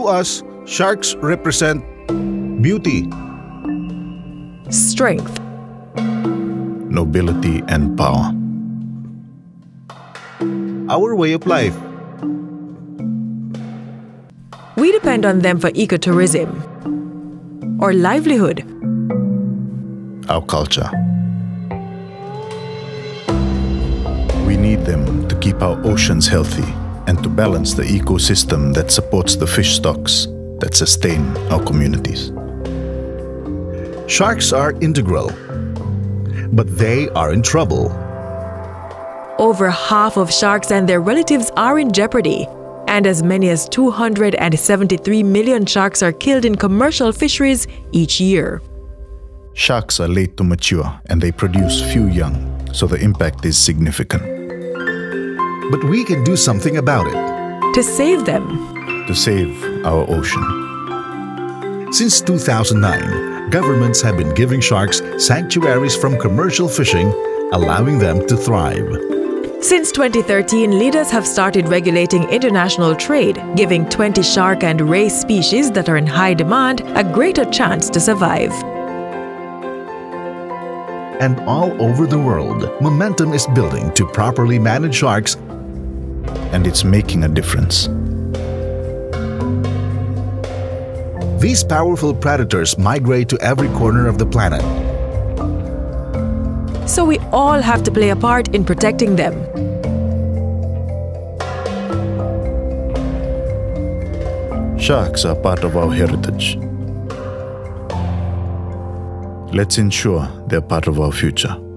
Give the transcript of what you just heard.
To us, sharks represent beauty, strength, nobility, and power. Our way of life. We depend on them for ecotourism or livelihood. Our culture. We need them to keep our oceans healthy and to balance the ecosystem that supports the fish stocks that sustain our communities. Sharks are integral, but they are in trouble. Over half of sharks and their relatives are in jeopardy, and as many as 273 million sharks are killed in commercial fisheries each year. Sharks are late to mature and they produce few young, so the impact is significant. But we can do something about it. To save them. To save our ocean. Since 2009, governments have been giving sharks sanctuaries from commercial fishing, allowing them to thrive. Since 2013, leaders have started regulating international trade, giving 20 shark and ray species that are in high demand a greater chance to survive. And all over the world, momentum is building to properly manage sharks, and it's making a difference. These powerful predators migrate to every corner of the planet so we all have to play a part in protecting them. Sharks are part of our heritage. Let's ensure they're part of our future.